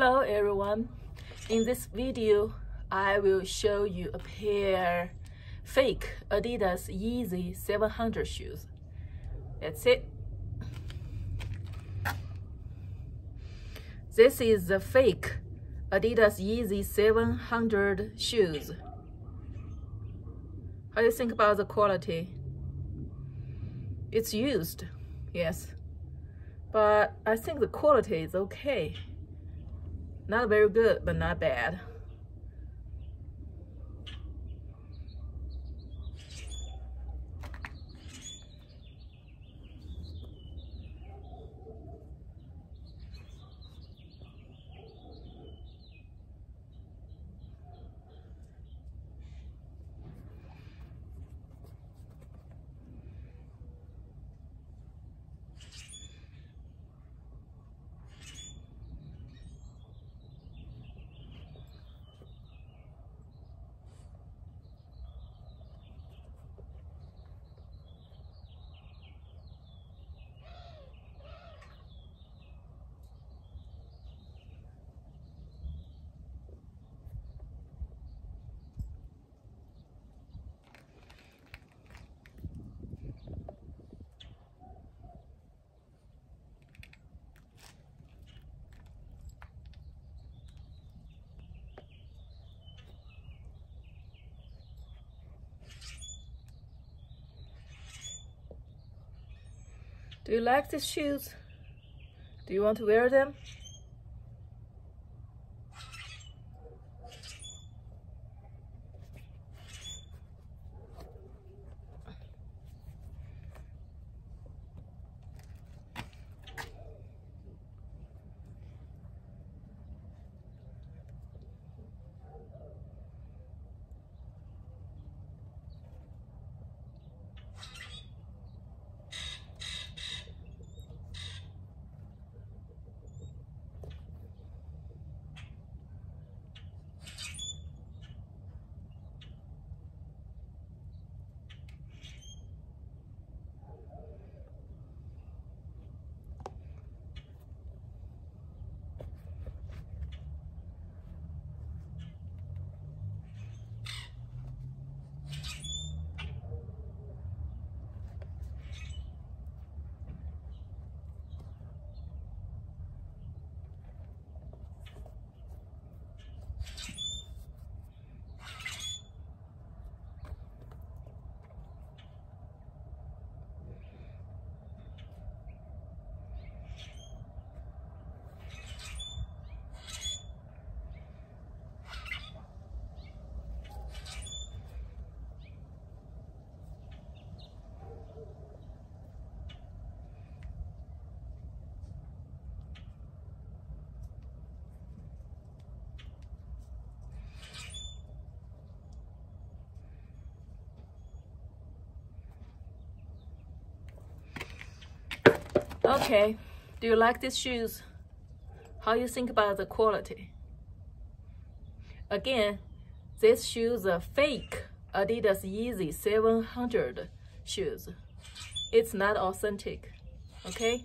Hello everyone. In this video, I will show you a pair fake Adidas Yeezy 700 shoes. That's it. This is the fake Adidas Yeezy 700 shoes. How do you think about the quality? It's used, yes. But I think the quality is okay. Not very good, but not bad. Do you like these shoes? Do you want to wear them? Okay, do you like these shoes? How you think about the quality? Again, these shoes are fake Adidas Yeezy 700 shoes. It's not authentic, okay?